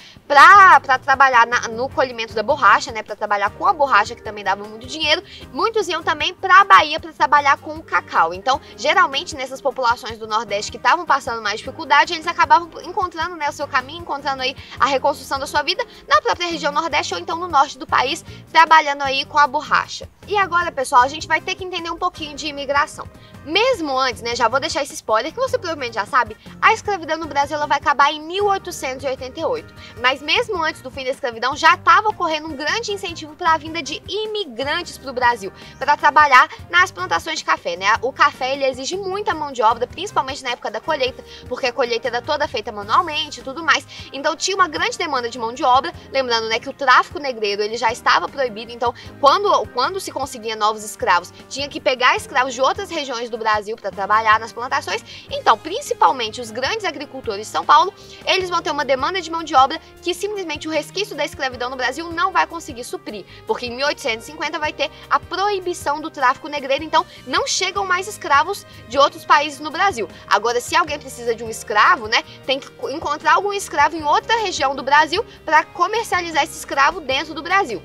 para trabalhar na, no colhimento da borracha, né, para trabalhar com a borracha, que também dava muito dinheiro. Muitos iam também para a Bahia para trabalhar com o cacau. Então, geralmente, nessas populações do Nordeste que estavam passando mais dificuldade, eles acabavam encontrando né, o seu caminho, encontrando aí a reconstrução da sua vida na própria região Nordeste ou então no norte do país, trabalhando aí com a borracha. E agora, pessoal, a gente vai ter que entender um pouquinho de imigração. Mesmo antes, né, já vou deixar esse spoiler que você provavelmente já sabe, a escravidão no Brasil ela vai acabar em 1888. Mas mesmo antes do fim da escravidão, já estava ocorrendo um grande incentivo para a vinda de imigrantes para o Brasil, para trabalhar nas plantações de café, né? O café ele exige muita mão de obra, principalmente na época da colheita, porque a colheita era toda feita manualmente e tudo mais. Então tinha uma grande demanda de mão de obra, lembrando, né, que o tráfico negreiro ele já estava proibido, então quando quando se conseguia novos escravos, tinha que pegar escravos de outras regiões do Brasil para trabalhar nas plantações. Então, principalmente os grandes agricultores de São Paulo, eles vão ter uma demanda de mão de obra que simplesmente o resquício da escravidão no Brasil não vai conseguir suprir, porque em 1850 vai ter a proibição do tráfico negreiro, então não chegam mais escravos de outros países no Brasil. Agora, se alguém precisa de um escravo, né, tem que encontrar algum escravo em outra região do Brasil para comercializar esse escravo dentro do Brasil.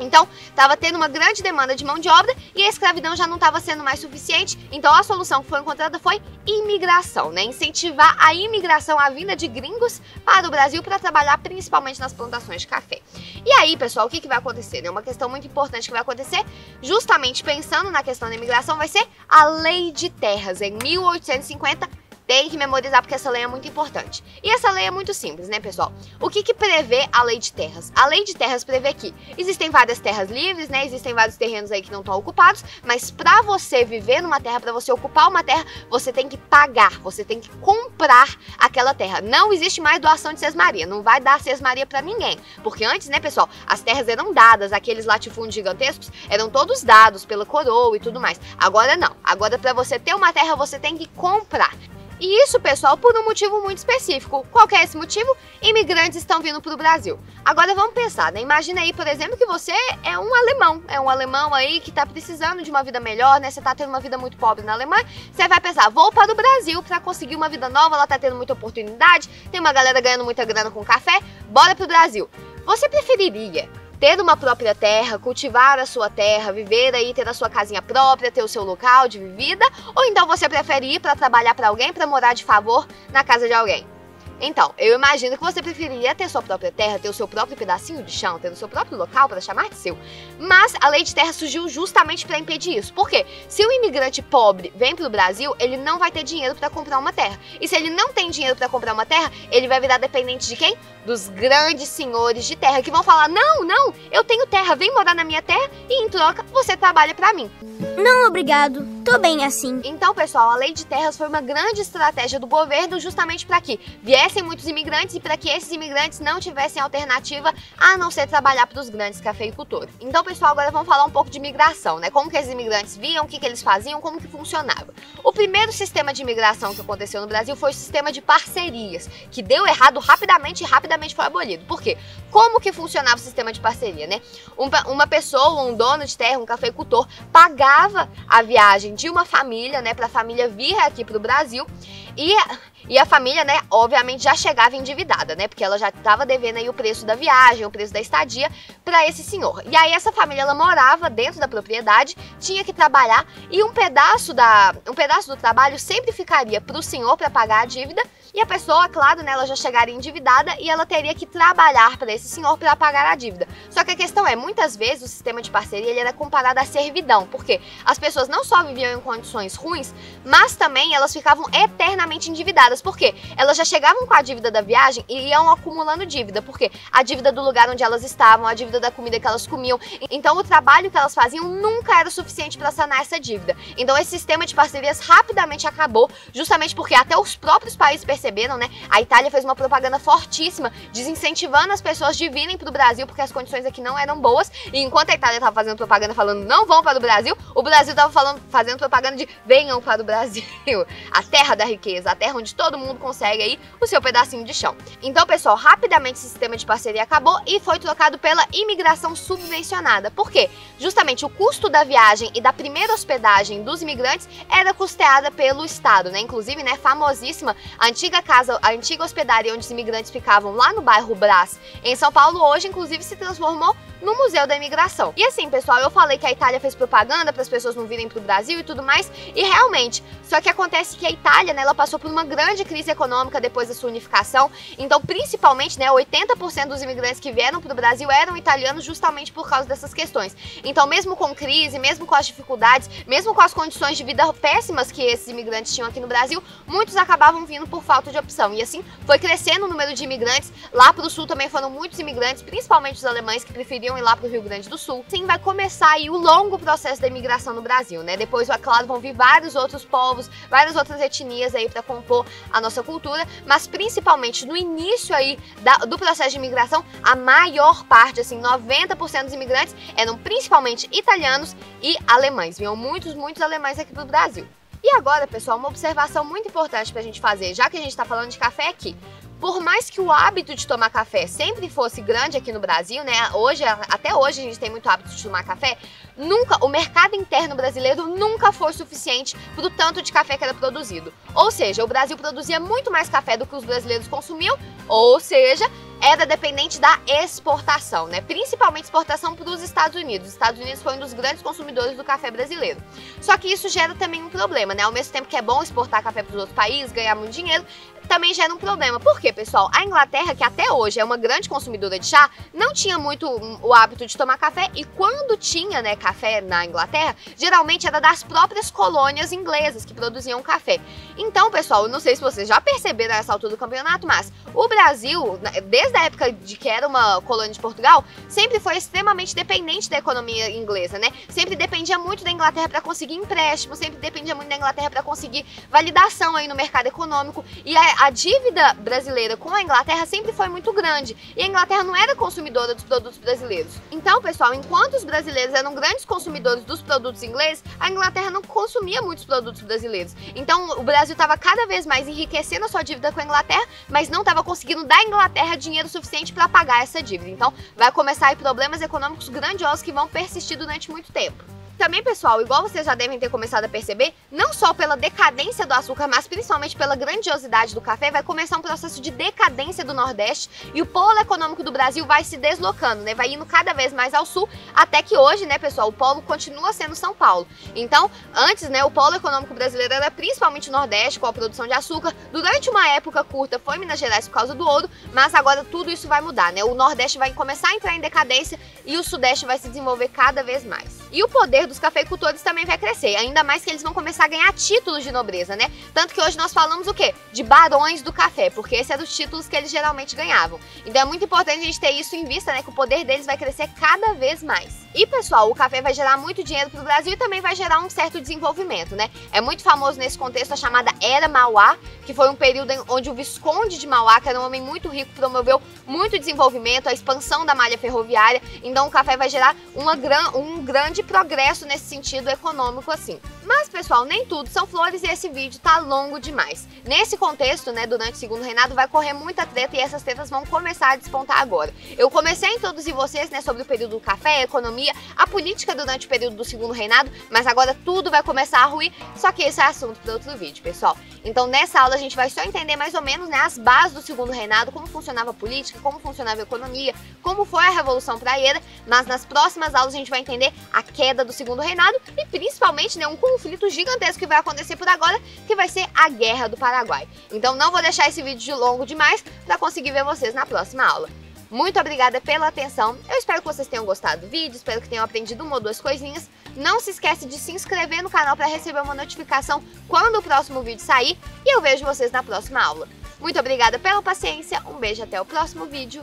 Então, estava tendo uma grande demanda de mão de obra e a escravidão já não estava sendo mais suficiente. Então, a solução que foi encontrada foi imigração, né? Incentivar a imigração, a vinda de gringos para o Brasil para trabalhar principalmente nas plantações de café. E aí, pessoal, o que, que vai acontecer? É uma questão muito importante que vai acontecer, justamente pensando na questão da imigração, vai ser a Lei de Terras, em 1850 tem que memorizar porque essa lei é muito importante. E essa lei é muito simples, né, pessoal? O que, que prevê a lei de terras? A lei de terras prevê que existem várias terras livres, né? Existem vários terrenos aí que não estão ocupados, mas para você viver numa terra, para você ocupar uma terra, você tem que pagar, você tem que comprar aquela terra. Não existe mais doação de sesmaria, não vai dar sesmaria para ninguém. Porque antes, né, pessoal, as terras eram dadas, aqueles latifúndios gigantescos eram todos dados pela coroa e tudo mais. Agora não. Agora para você ter uma terra, você tem que comprar. E isso, pessoal, por um motivo muito específico. Qual é esse motivo? Imigrantes estão vindo para o Brasil. Agora vamos pensar, né? Imagina aí, por exemplo, que você é um alemão. É um alemão aí que está precisando de uma vida melhor, né? Você está tendo uma vida muito pobre na Alemanha. Você vai pensar, vou para o Brasil para conseguir uma vida nova, ela está tendo muita oportunidade, tem uma galera ganhando muita grana com café, bora para o Brasil. Você preferiria ter uma própria terra, cultivar a sua terra, viver aí, ter a sua casinha própria, ter o seu local de vivida, ou então você prefere ir para trabalhar para alguém, para morar de favor na casa de alguém? Então, eu imagino que você preferiria ter sua própria terra, ter o seu próprio pedacinho de chão, ter o seu próprio local para chamar de seu. Mas a lei de terra surgiu justamente para impedir isso. Por quê? Se o imigrante pobre vem para o Brasil, ele não vai ter dinheiro para comprar uma terra. E se ele não tem dinheiro para comprar uma terra, ele vai virar dependente de quem? Dos grandes senhores de terra que vão falar: "Não, não, eu tenho terra, vem morar na minha terra e em troca você trabalha para mim". Não, obrigado. Tô bem assim. Então, pessoal, a lei de terras foi uma grande estratégia do governo justamente para que viessem muitos imigrantes e para que esses imigrantes não tivessem alternativa a não ser trabalhar para os grandes cafeicultores. Então, pessoal, agora vamos falar um pouco de imigração, né? Como que esses imigrantes viam, o que, que eles faziam, como que funcionava. O primeiro sistema de imigração que aconteceu no Brasil foi o sistema de parcerias, que deu errado rapidamente e rapidamente foi abolido. Por quê? Como que funcionava o sistema de parceria, né? Uma pessoa, um dono de terra, um cafeicultor, pagava a viagem de uma família, né, para a família vir aqui para o Brasil e e a família, né, obviamente já chegava endividada, né, porque ela já estava devendo aí o preço da viagem, o preço da estadia para esse senhor. E aí essa família ela morava dentro da propriedade, tinha que trabalhar e um pedaço da um pedaço do trabalho sempre ficaria para o senhor para pagar a dívida e a pessoa, claro, né, ela já chegaria endividada e ela teria que trabalhar para esse senhor para pagar a dívida. Só que a questão é, muitas vezes o sistema de parceria ele era comparado à servidão, porque as pessoas não só viviam em condições ruins, mas também elas ficavam eternamente endividadas. Por quê? Elas já chegavam com a dívida da viagem e iam acumulando dívida, porque a dívida do lugar onde elas estavam, a dívida da comida que elas comiam. Então o trabalho que elas faziam nunca era suficiente para sanar essa dívida. Então esse sistema de parcerias rapidamente acabou, justamente porque até os próprios países perceberam, né? A Itália fez uma propaganda fortíssima, desincentivando as pessoas de virem para o Brasil, porque as condições aqui não eram boas. E enquanto a Itália estava fazendo propaganda falando não vão para o Brasil, o Brasil estava fazendo propaganda de venham para o Brasil, a terra da riqueza, a terra onde todo mundo consegue aí o seu pedacinho de chão. Então, pessoal, rapidamente esse sistema de parceria acabou e foi trocado pela imigração subvencionada. Por quê? Justamente o custo da viagem e da primeira hospedagem dos imigrantes era custeada pelo Estado, né? Inclusive, né, famosíssima antiga casa, a antiga hospedaria onde os imigrantes ficavam lá no bairro Brás, em São Paulo, hoje inclusive se transformou no Museu da Imigração. E assim, pessoal, eu falei que a Itália fez propaganda para as pessoas não virem para o Brasil e tudo mais, e realmente, só que acontece que a Itália, né, ela passou por uma grande crise econômica depois da sua unificação, então principalmente, né, 80% dos imigrantes que vieram para o Brasil eram italianos justamente por causa dessas questões. Então, mesmo com crise, mesmo com as dificuldades, mesmo com as condições de vida péssimas que esses imigrantes tinham aqui no Brasil, muitos acabavam vindo por falta de opção. E assim, foi crescendo o número de imigrantes. Lá para o sul também foram muitos imigrantes, principalmente os alemães que preferiam ir lá para o Rio Grande do Sul. Sim, vai começar aí o longo processo da imigração no Brasil, né? Depois, é claro, vão vir vários outros povos, várias outras etnias aí para compor a nossa cultura, mas principalmente no início aí da, do processo de imigração, a maior parte, assim, 90% dos imigrantes eram principalmente italianos e alemães. Vinham muitos, muitos alemães aqui para o Brasil. E agora, pessoal, uma observação muito importante para a gente fazer, já que a gente está falando de café aqui. Por mais que o hábito de tomar café sempre fosse grande aqui no Brasil, né? Hoje, até hoje a gente tem muito hábito de tomar café. Nunca, o mercado interno brasileiro nunca foi suficiente para o tanto de café que era produzido. Ou seja, o Brasil produzia muito mais café do que os brasileiros consumiam, ou seja, era dependente da exportação, né? Principalmente exportação para os Estados Unidos. Os Estados Unidos foi um dos grandes consumidores do café brasileiro. Só que isso gera também um problema, né? Ao mesmo tempo que é bom exportar café para os outros países, ganhar muito dinheiro, também gera um problema. Por quê, pessoal? A Inglaterra, que até hoje é uma grande consumidora de chá, não tinha muito o hábito de tomar café e quando tinha, né, café na Inglaterra, geralmente era das próprias colônias inglesas que produziam café. Então, pessoal, eu não sei se vocês já perceberam nessa altura do campeonato, mas o Brasil, desde a época de que era uma colônia de Portugal, sempre foi extremamente dependente da economia inglesa, né? Sempre dependia muito da Inglaterra para conseguir empréstimo, sempre dependia muito da Inglaterra para conseguir validação aí no mercado econômico e a, a dívida brasileira com a Inglaterra sempre foi muito grande e a Inglaterra não era consumidora dos produtos brasileiros. Então, pessoal, enquanto os brasileiros eram grandes consumidores dos produtos ingleses, a Inglaterra não consumia muitos produtos brasileiros. Então, o Brasil estava cada vez mais enriquecendo a sua dívida com a Inglaterra, mas não estava conseguindo dar à Inglaterra dinheiro suficiente para pagar essa dívida. Então, vai começar aí problemas econômicos grandiosos que vão persistir durante muito tempo. Também, pessoal, igual vocês já devem ter começado a perceber, não só pela decadência do açúcar, mas principalmente pela grandiosidade do café, vai começar um processo de decadência do Nordeste e o polo econômico do Brasil vai se deslocando, né? Vai indo cada vez mais ao sul, até que hoje, né, pessoal, o polo continua sendo São Paulo. Então, antes, né, o polo econômico brasileiro era principalmente o Nordeste, com a produção de açúcar. Durante uma época curta foi Minas Gerais por causa do ouro, mas agora tudo isso vai mudar, né? O Nordeste vai começar a entrar em decadência e o Sudeste vai se desenvolver cada vez mais. E o poder dos cafeicultores também vai crescer, ainda mais que eles vão começar a ganhar títulos de nobreza, né? Tanto que hoje nós falamos o quê? De barões do café, porque esse é dos títulos que eles geralmente ganhavam. Então é muito importante a gente ter isso em vista, né? Que o poder deles vai crescer cada vez mais. E pessoal, o café vai gerar muito dinheiro para o Brasil e também vai gerar um certo desenvolvimento, né? É muito famoso nesse contexto a chamada Era Mauá, que foi um período onde o Visconde de Mauá, que era um homem muito rico, promoveu muito desenvolvimento, a expansão da malha ferroviária. Então o café vai gerar uma um grande progresso nesse sentido econômico assim. Mas, pessoal, nem tudo são flores e esse vídeo tá longo demais. Nesse contexto, né, durante o segundo reinado, vai correr muita treta e essas tretas vão começar a despontar agora. Eu comecei a introduzir vocês, né, sobre o período do café, a economia, a política durante o período do segundo reinado, mas agora tudo vai começar a ruir, só que esse é assunto para outro vídeo, pessoal. Então, nessa aula a gente vai só entender mais ou menos, né, as bases do segundo reinado, como funcionava a política, como funcionava a economia, como foi a Revolução Praieira, mas nas próximas aulas a gente vai entender a queda do segundo reinado e principalmente, né, um conflito gigantesco que vai acontecer por agora, que vai ser a Guerra do Paraguai. Então não vou deixar esse vídeo longo demais para conseguir ver vocês na próxima aula. Muito obrigada pela atenção, eu espero que vocês tenham gostado do vídeo, espero que tenham aprendido uma ou duas coisinhas. Não se esquece de se inscrever no canal para receber uma notificação quando o próximo vídeo sair e eu vejo vocês na próxima aula. Muito obrigada pela paciência, um beijo até o próximo vídeo